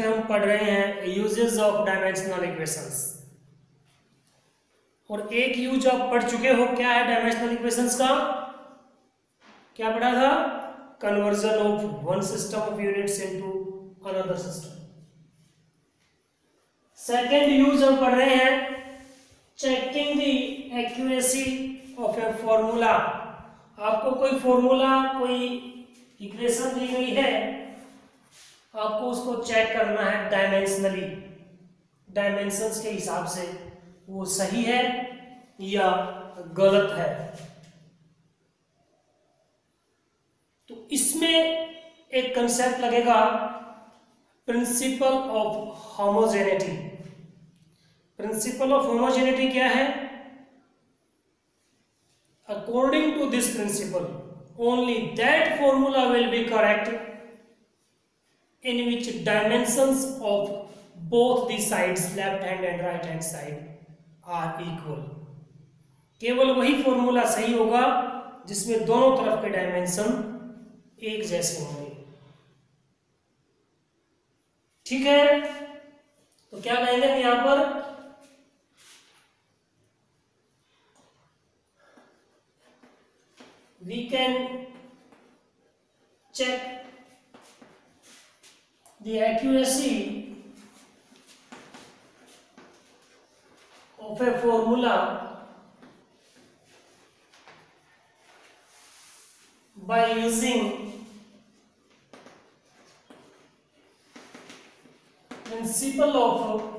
जिसमें हम पढ़ रहे हैं यूजेस ऑफ़ डायमेंशनल इक्वेशंस और एक यूज़ आप पढ़ चुके हो, क्या है डायमेंशनल इक्वेशंस का? क्या पढ़ा था? Conversion of one system of units into another system second use हम पढ़ रहे हैं checking the accuracy of a formula आपको कोई फॉर्मूला कोई इक्वेशन दी गई है? आपको उसको चेक करना है डायमेंशनली डायमेंशंस के हिसाब से वो सही है या गलत है? तो इसमें एक कंसेप्ट लगेगा principle of homogeneity principle of homogeneity क्या है? According to this principle only that formula will be correct in which dimensions of both the sides left hand and right hand side are equal केवल वही formula सही होगा जिसमें दोनों तरफ़ के डायमेंशन एक जैसे होंगे ठीक है तो क्या कहेंगे यहाँ पर we can check the accuracy of a formula by using principle of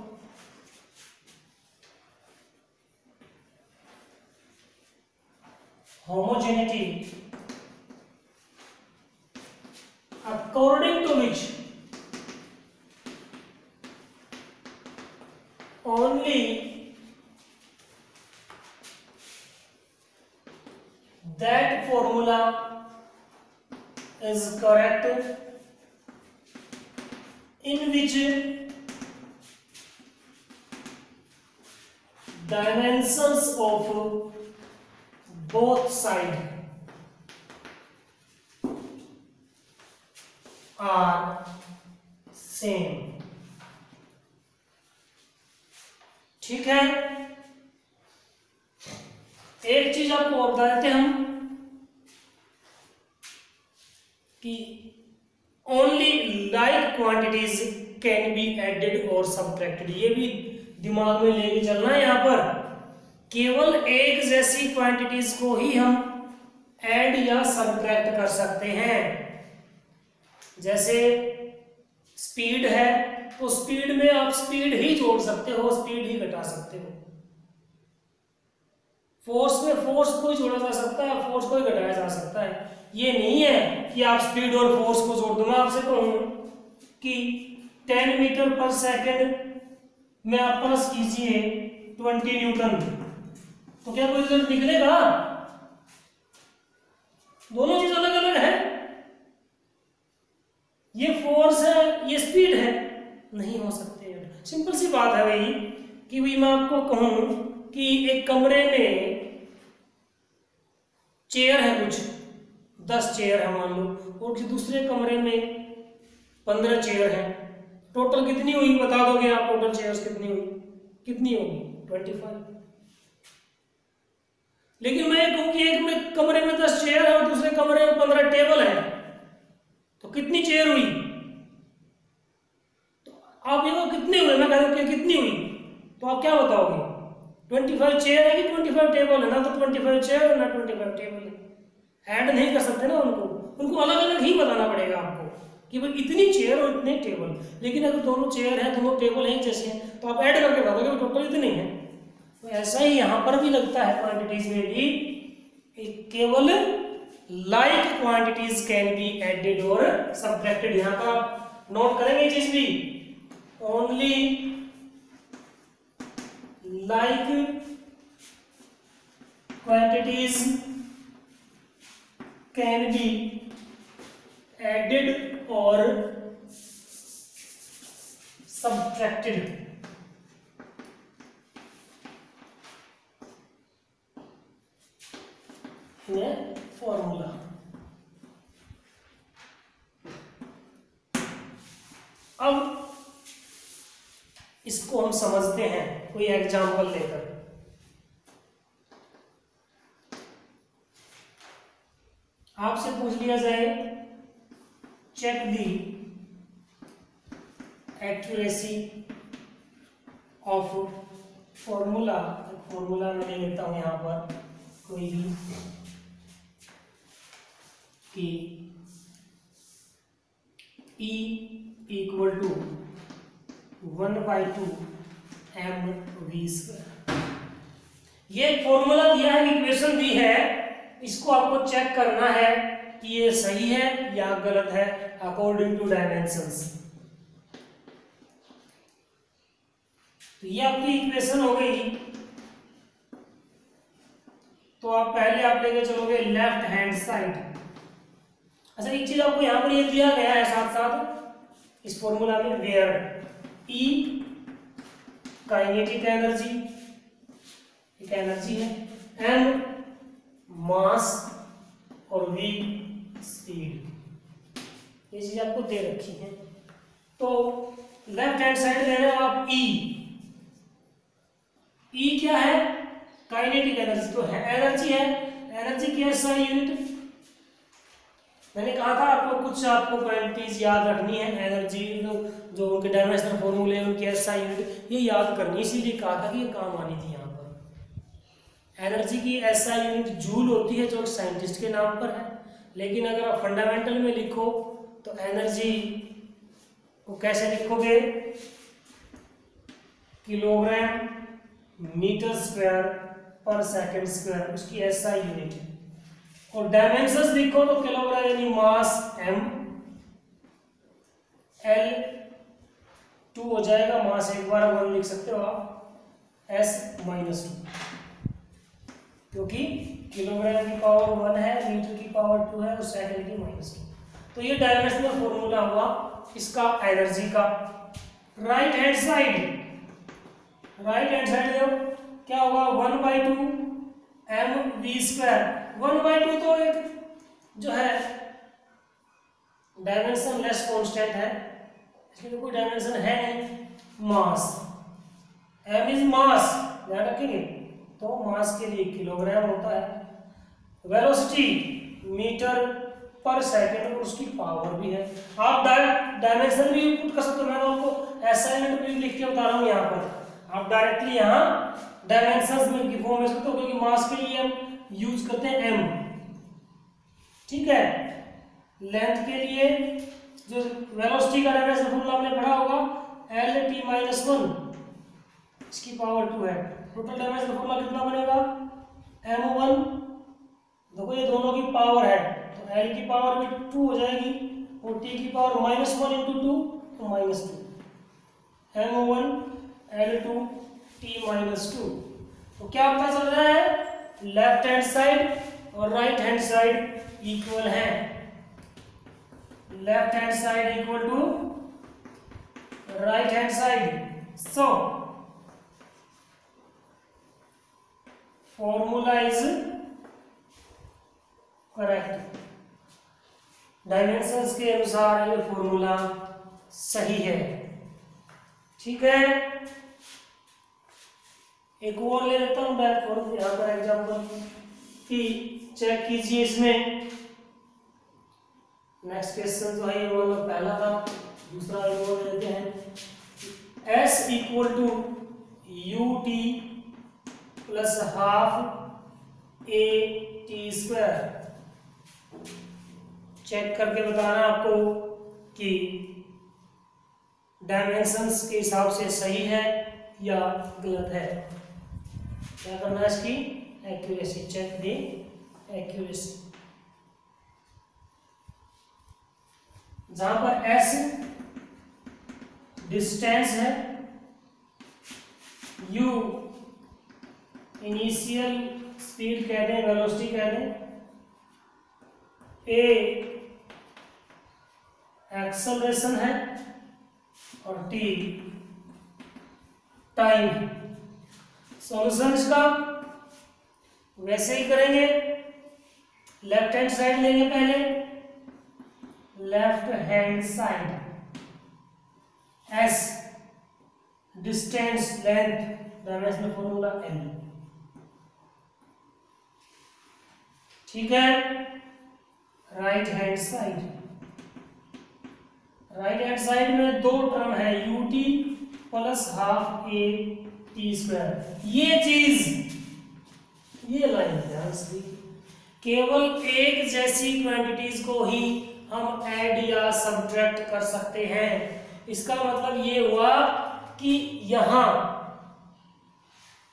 dimensions of both sides are same. ठीक है? एक चीज़ आपको और बता देते हम कि only like quantities can be added और सब्ट्रैक्टेड ये भी दिमाग में लेके चलना है यहाँ पर। केवल एक जैसी क्वांटिटीज को ही हम ऐड या सब्ट्रैक्ट कर सकते हैं। जैसे स्पीड है तो स्पीड में आप स्पीड ही जोड़ सकते हो स्पीड ही घटा सकते हो। फोर्स में फोर्स को ही जोड़ा जा सकता है फोर्स को ही घटाया जा सकता है। ये नहीं है कि आप स्पीड और फोर्स को जोड़ दो मैं आपसे कहूँ कि 10 मीटर पर सेकंड में आप प्लस कीजिए 20 न्यूटन तो क्या कोई रिज़ल्ट निकलेगा दोनों चीज़ अलग अलग है। ये फोर्स है, ये स्पीड है। नहीं हो सकते। सिंपल सी बात है भाई कि भाई मैं आपको कहूँ कि एक कमरे में चेयर है कुछ। दस चेयर है मान लो। और दूसरे कमरे में पंद्रह चेयर है। टोटल कितनी हुई? बता दोगे आप टोटल चेयर्स कितनी हुई? कितनी होगी? ट्वेंटी फाइव लेकिन मैं कहूँ कि एक में कमरे में दस चेयर है और दूसरे कमरे में पंद्रह टेबल है। तो कितनी चेयर हुई? तो आप ये कितने हुए मैं कह कि कितनी हुई? तो आप क्या बताओगे? ट्वेंटी फाइव चेयर है कि ट्वेंटी फाइव टेबल है? ना तो ट्वेंटी फाइव चेयर है, ना ट्वेंटी फाइव टेबल है। ऐड नहीं कर सकते ना उनको। उनको अलग अलग ही बताना पड़ेगा आपको कि भाई इतनी चेयर और इतने टेबल लेकिन अगर दोनों चेयर हैं, दोनों टेबल हैं जैसे हैं तो आप ऐड करके बता दोगे टोटल इतने हैं। तो ऐसा ही यहाँ पर भी लगता है क्वांटिटीज में भी केवल like quantities can be added और सब्ट्रैक्टेड यहाँ पर आप नोट करेंगे चीज़ भी। Only like quantities can be added और subtracted a formula. अब इसको हम समझते हैं कोई एग्ज़ाम्पल लेकर। आपसे पूछ लिया जाए check the accuracy of formula formula मैं ले लेता हूँ यहाँ पर, कोई भी। कि E equal to one by two M V square ये फॉर्मूला दिया है इक्वेशन दी है। इसको आपको चेक करना है कि ये सही है या गलत है अकॉर्डिंग टू डायमेंशंस तो ये आपकी इक्वेशन हो गई। तो आप पहले आप लेके चलोगे लेफ़्ट हैंड साइड अच्छा एक चीज़ आपको यहाँ पर ये दिया गया है साथ साथ, इस फॉर्मूला में वेयर ई काइनेटिक एनर्जी एक एनर्जी है एम मास और वी स्पीड ये चीज़ आपको दे रखी है। तो लेफ़्ट हैंड साइड ले रहे हो आप ई ई क्या है? काइनेटिक एनर्जी तो है एनर्जी है। एनर्जी की ऐसा यूनिट मैंने कहा था आपको, कुछ आपको क्वांटिटीज याद रखनी है एनर्जी जो उनके डायमेंशनल फॉर्मूले उनकी ऐसा यूनिट ये याद करनी इसीलिए कहा था कि ये काम आनी थी यहाँ पर। एनर्जी की ऐसा यूनिट जूल होती है जो साइंटिस्ट के नाम पर है। लेकिन अगर आप फंडामेंटल में लिखो तो एनर्जी को कैसे लिखोगे? किलोग्राम मीटर स्क्वायर पर सेकंड स्क्वायर उसकी ऐसा यूनिट है। और डायमेंशंस लिखो तो किलोग्राम यानी मास एम एल टू हो जाएगा। मास एक बार वन लिख सकते हो आप। एस माइनस टू क्योंकि किलोग्राम की पावर वन है मीटर की पावर टू है और सेकंड की माइनस टू तो ये डायमेंशनल फॉर्मूला हुआ इसका एनर्जी का। Right hand side right hand side क्या होगा? One by two M V square one by two तो एक जो है डायमेंशन लेस कांस्टेंट है. इसमें कोई डायमेंशन है नहीं. मास एम इज़ मास याद रखेंगे? तो मास के लिए किलोग्राम होता है. वेलोसिटी मीटर पर सेकंड और उसकी पावर भी है. आप डायरेक्ट डायमेंशन भी पुट कर सकते हो. मैं आपको असाइनमेंट भी लिख के बता रहा हूँ यहाँ पर. आप डायरेक्टली यहाँ डायमेंशंस में की फॉर्म सकते हो क्योंकि मास के लिए हम यूज़ करते हैं एम ठीक है? लेंथ के लिए जो वेलोसिटी का डायमेंशन फॉर्मूला आपने पढ़ा होगा टी माइनस वन इसकी पावर टू है। टोटल डायमेंशन फॉर्मूला कितना बनेगा? एम वन देखो ये दोनों की पावर है तो एल की पावर भी टू हो जाएगी और टी की power minus one into two तो minus two M one L two T minus two तो क्या पता चल रहा है? लेफ़्ट हैंड साइड और राइट हैंड साइड इक्वल है। Left hand side equal to right hand side so formula is correct dimensions के अनुसार ये फॉर्मूला सही है। ठीक है? एक और ले लेता हूँ बैक फॉर यहाँ पर एग्जांपल कि चेक कीजिए इसमें। नेक्स्ट क्वेश्चन जो है, ये वाला पहला था, दूसरा एक और लेते हैं। S equal to U T plus half A T square check करके बताना आपको कि डायमेंशंस के हिसाब से सही है या गलत है। क्या करना है इसकी? एक्यूरेसी चेक दी एक्यूरेसी जहाँ पर एस डिस्टेंस है यू इनिशियल स्पीड कह दें वेलोसिटी कह दें ए एक्सलरेशन है और टी टाइम सॉल्यूशन इसका, वैसे ही करेंगे। लेफ़्ट हैंड साइड लेंगे पहले। Left hand side S distance length dimensional formula L ठीक है? Right hand side right hand side में दो टर्म है U T plus half A T square ये चीज़, ये लाइन ध्यान से केवल एक जैसी क्वांटिटीज को ही हम ऐड या सब्ट्रैक्ट कर सकते हैं। इसका मतलब ये हुआ कि यहाँ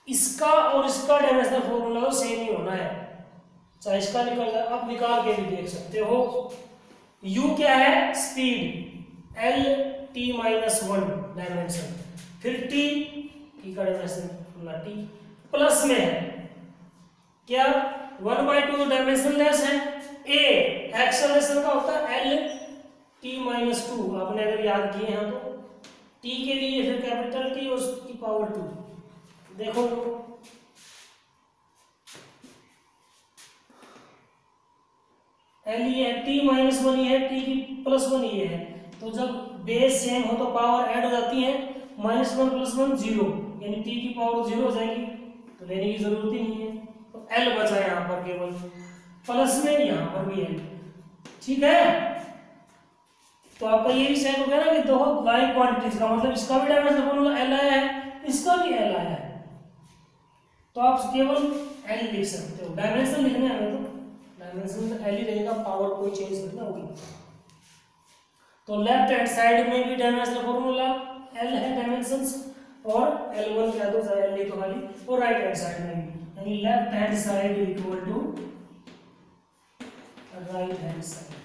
इसका और इसका डायमेंशनल फॉर्मूला सेम ही होना है। चाहे इसका निकल जाए आप निकाल के भी देख सकते हो। U क्या है? Speed l t minus one dimension फिर t t का डायमेंशन फॉर्मूला t प्लस में है क्या one by two dimensionless है? ए एक्सलेशन का होता है एल टी माइनस टू आपने अगर याद किए हैं तो टी के लिए फिर कैपिटल टी और उसकी पावर टू देखो। एल ये है टी माइनस वन ये है टी की प्लस वन ये है। तो जब बेस सेम हो तो पावर ऐड हो जाती है। Minus one plus one zero यानी टी की पावर ज़ीरो हो जाएगी तो लेने की ज़रूरत ही नहीं है। तो एल बचा यहाँ पर केवल। प्लस में यहाँ पर भी एल ठीक है? तो आपका ये भी सेट हो गया ना कि दो लाइक क्वांटिटीज का मतलब इसका भी डायमेंशन फॉर्मूला एल आया है, इसका भी एल आया है। तो आप केवल एल लिख सकते हो। डायमेंशन लिखने हमें तो। डायमेंशन एल ही रहेगा पावर कोई चेंज नहीं होगी। तो लेफ़्ट हैंड साइड में भी डायमेंशनल फॉर्मूला एल है डायमेंशंस और एल वन क्या तो एल लिखो खाली और राइट हैंड साइड में। यानी left hand side equal to right hand side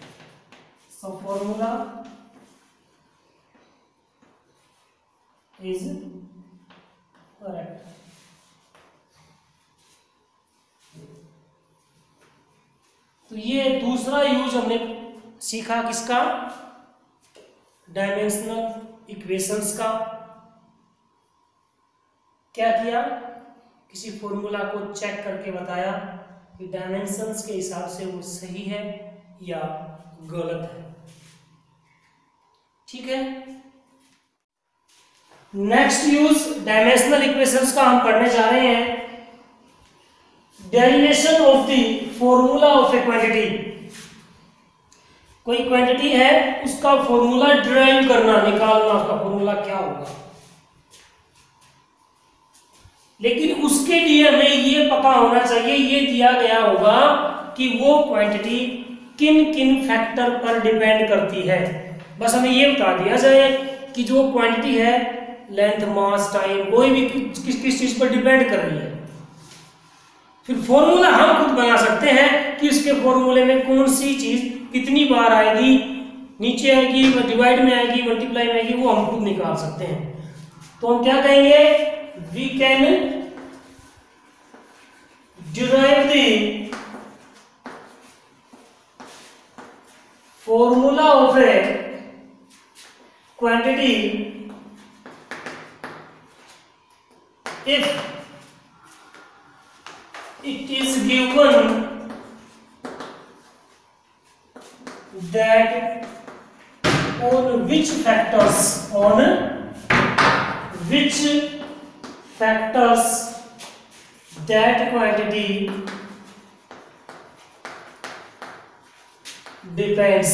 so, formula is correct तो ये दूसरा यूज़ हमने सीखा किसका? डायमेंशनल इक्वेशंस का। क्या किया? किसी फॉर्मूला को चेक करके बताया कि डायमेंशंस के हिसाब से वो सही है या गलत है। ठीक है? नेक्स्ट यूज़ डायमेंशनल इक्वेशंस का हम पढ़ने जा रहे हैं। Derivation of the formula of a quantity कोई क्वांटिटी है, उसका फॉर्मूला ड्राइव करना, निकालना, उसका फॉर्मूला क्या होगा? लेकिन उसके लिए हमें ये पता होना चाहिए, ये दिया गया होगा कि वो क्वांटिटी किन किन फैक्टर पर डिपेंड करती है। बस हमें ये बता दिया जाए कि जो क्वांटिटी है लेंथ मास टाइम कोई भी किस किस चीज़ पर डिपेंड कर रही है। फिर फॉर्मूला हम खुद बना सकते हैं कि उसके फॉर्मूले में कौन सी चीज़ कितनी बार आएगी, नीचे आएगी डिवाइड में आएगी मल्टीप्लाई में आएगी, वो हम खुद निकाल सकते हैं। तो हम क्या कहेंगे? we can derive the formula of a quantity if it is given that on which factors on which factors, that quantity depends.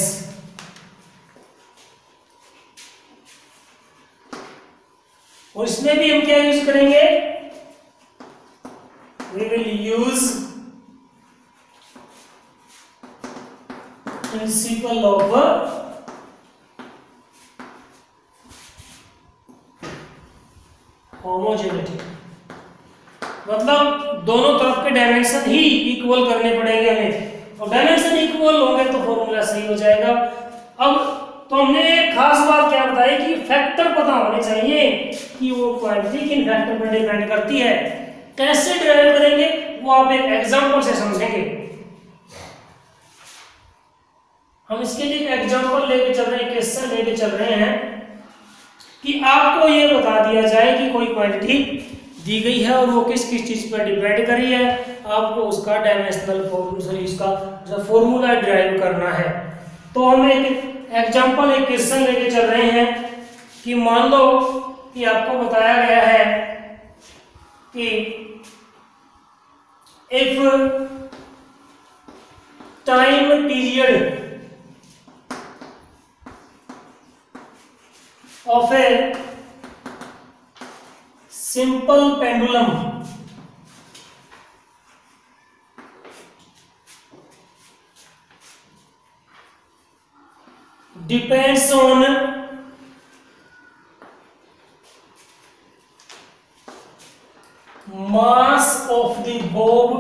इसमें भी हम क्या यूज़ करेंगे? We will use principle of homogeneity मतलब दोनों तरफ़ के डायमेंशन ही इक्वल करने पड़ेंगे हमें। और डायमेंशन इक्वल होंगे तो फॉर्मूला सही हो जाएगा। अब तो हमने एक खास बात क्या बताई कि फैक्टर पता होने चाहिए कि वो क्वांटिटी किन फैक्टर पर डिपेंड करती है। कैसे डिराइव करेंगे, वो आप एक एग्जांपल से समझेंगे। हम इसके लिए एग्जांपल लेके चल रहे हैं क्वेश्चन लेके चल रहे हैं कि आपको ये बता दिया जाए कि कोई क्वांटिटी दी गई है और वो किस किस चीज़ पर डिपेंड करी है, आपको उसका डायमेंशनल फॉर्मूला इसका जो फॉर्मूला ड्राइव करना है। तो हम एक एग्जांपल एक क्वेश्चन लेके चल रहे हैं कि मान लो कि आपको बताया गया है कि if time period of a simple pendulum depends on mass of the bob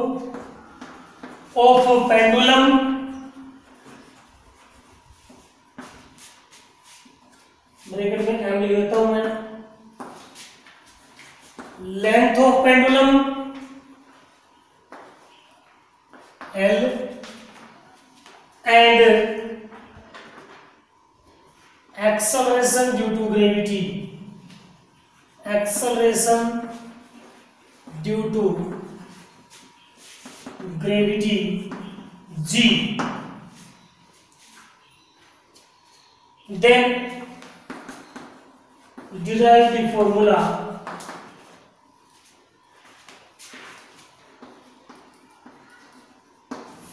of a pendulum bracket में एम लिख देता हूँ मैं length of pendulum L and acceleration due to gravity acceleration due to gravity g then derive the formula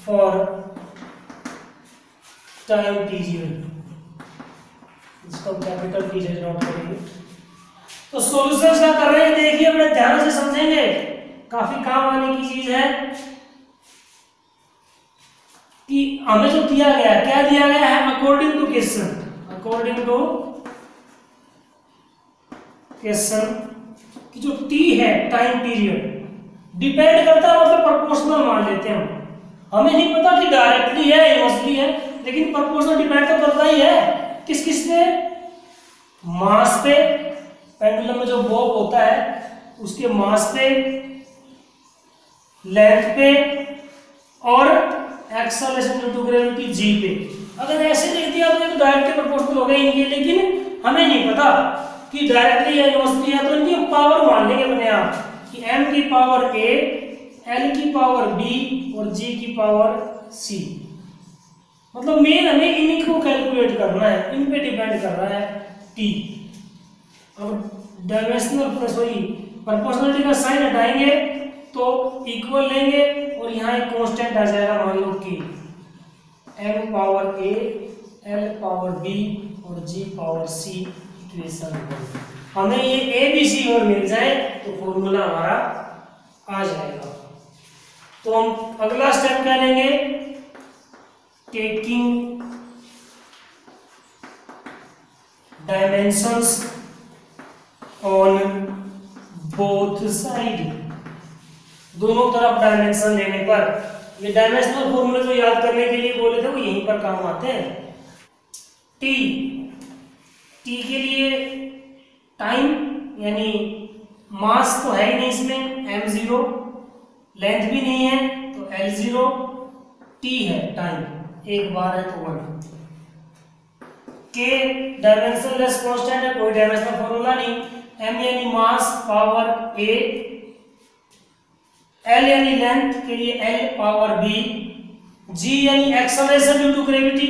for time period इसको capital की जज note करेंगे। तो सॉल्यूशंस क्या कर रहे हैं? देखिए बड़े ध्यान से समझेंगे। काफ़ी काम आने की चीज़ है कि हमें जो दिया गया क्या दिया गया है? According to question according to question कि जो टी है टाइम पीरियड डिपेंड करता है मतलब प्रोपोर्शनल मान लेते हैं हम। हमें नहीं पता कि डायरेक्टली है इनवर्सली है, लेकिन प्रोपोर्शनल डिपेंड तो करता ही है। किस किस पे? मास पे। पेंडुलम में जो बॉब होता है, उसके मास पे लेंथ पे और acceleration due to gravity G पे। अगर ऐसे लिख दिया तो ये तो डायरेक्टली प्रोपोर्शनल हो गए इनके, लेकिन हमें नहीं पता कि डायरेक्टली या इनवर्सली है तो इनकी पावर मान लेंगे अपने आप कि m की पावर a, l की पावर b और g की पावर c मतलब मेन हमें इन्हीं को कैलकुलेट करना है, इन पे डिपेंड कर रहा है टी अब डायमेंशनल सॉरी प्रोपोर्शनलिटी का साइन हटाएँगे तो इक्वल लेंगे और यहाँ एक कांस्टेंट आ जाएगा मान लो कि m power A L power B और जी पावर c इक्वेशन हमें ये ए बी सी और मिल जाए तो फॉर्मूला हमारा आ जाएगा। तो हम अगला स्टेप क्या लेंगे? Taking dimensions on both side. दोनों तरफ़ डायमेंशन लेने पर। ये डायमेंशनल फॉर्मूले जो याद करने के लिए बोले थे, वो यहीं पर काम आते हैं। टी टी के लिए टाइम यानी मास तो है ही नहीं इसमें एम ज़ीरो लेंथ भी नहीं है तो एल ज़ीरो टी है टाइम एक बार है तो वन के डायमेंशन लेस कांस्टेंट है, कोई डायमेंशनल फॉर्मूला नहीं। एम यानी मास पावर ए एल यानी लेंथ के लिए एल पावर बी जी यानी एक्सेलरेशन ड्यू टू ग्रेविटी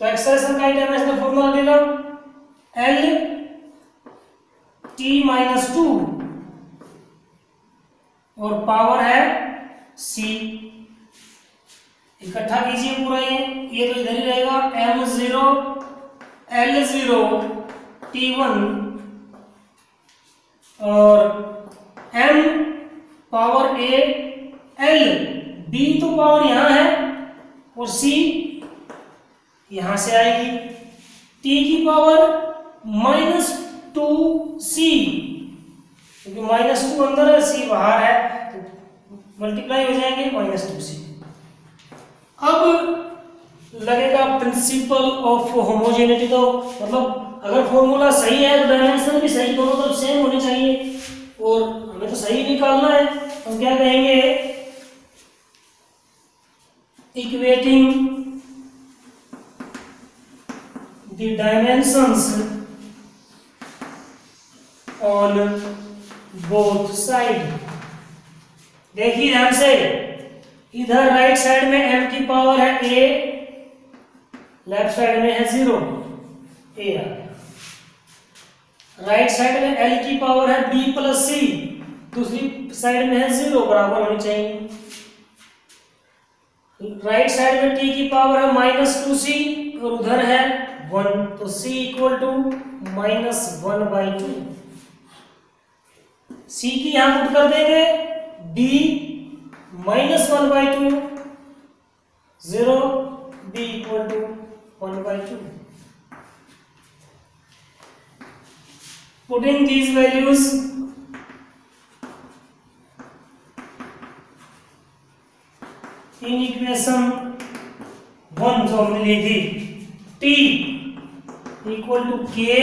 तो एक्सेलरेशन का डायमेंशनल फॉर्मूला देगा एल टी माइनस टू और पावर है सी इकट्ठा कीजिए पूरा ये। ये तो इधर ही रहेगा। M zero L zero T one और M power A L B तो पावर यहाँ है, और सी यहाँ से आएगी। टी की पावर माइनस टू सी क्योंकि माइनस टू अंदर है सी बाहर है तो मल्टीप्लाई हो जाएँगे माइनस टू सी अब लगेगा प्रिंसिपल ऑफ़ होमोजेनिटी तो मतलब अगर फॉर्मूला सही है तो डायमेंशन भी सही, दोनों तरफ़ सेम होने चाहिए। और हमें तो सही निकालना है। हम क्या कहेंगे? Equating the dimensions on both side देखिए ध्यान से। इधर राइट साइड में m की पावर है a लेफ़्ट साइड में है ज़ीरो ए आ गया. राइट साइड में एल की पावर है बी प्लस सी दूसरी साइड में है ज़ीरो बराबर होनी चाहिए. राइट साइड में टी की पावर है माइनस टू सी और उधर है वन तो C equal to minus one by two C की यहाँ पुट कर देंगे D minus one by two zero B equal to one by two putting these values. In equation one जो हमने ली थी T equal to K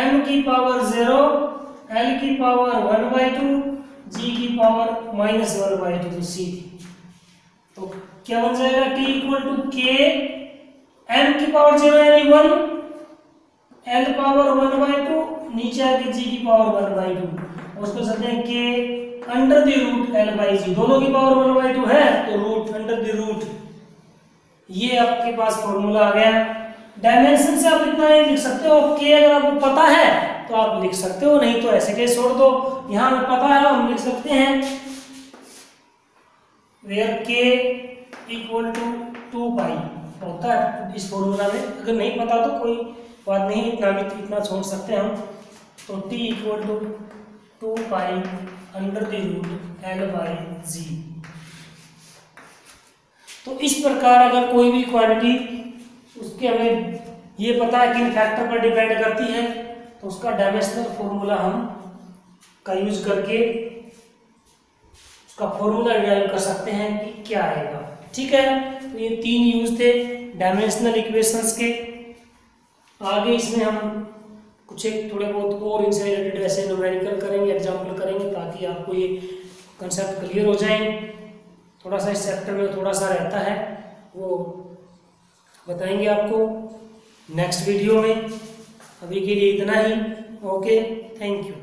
M की power zero L की power one by two g की power minus one by two C थी तो क्या बन जाएगा? T equal to K m की पावर ज़ीरो यानी one L power one by two नीचे आके जी की पावर वन बाई टू उसको सकते हैं K under the root L by G दोनों की पावर वन बाई टू है तो रूट अंडर द रूट ये आपके पास फॉर्मूला आ गया। डायमेंशन से आप इतना नहीं लिख सकते हो। के अगर आपको पता है तो आप लिख सकते हो, नहीं तो ऐसे के छोड़ दो। यहाँ हमें पता है, हम लिख सकते हैं वेयर के इक्वल टू टू पाई होता है, इस फॉर्मूला में, अगर नहीं पता तो कोई बात नहीं, इतना भी इतना छोड़ सकते हैं हम। तो t equal to two pi under the root L by G तो इस प्रकार अगर कोई भी क्वांटिटी उसके हमें ये पता है किन फैक्टर पर डिपेंड करती है। तो उसका डायमेंशनल फॉर्मूला हम का यूज़ करके उसका फॉर्मूला डिराइव कर सकते हैं कि क्या आएगा। ठीक है? तो ये तीन यूज़ थे डायमेंशनल इक्वेशंस के। आगे इसमें हम कुछ एक थोड़े बहुत और इनसे रिलेटेड ऐसे न्यूमेरिकल करेंगे एग्ज़ाम्पल करेंगे ताकि आपको ये कंसेप्ट क्लियर हो जाए। थोड़ा सा इस चैप्टर में थोड़ा सा रहता है। वो बताएँगे आपको नेक्स्ट वीडियो में। अभी के लिए इतना ही। Okay thank you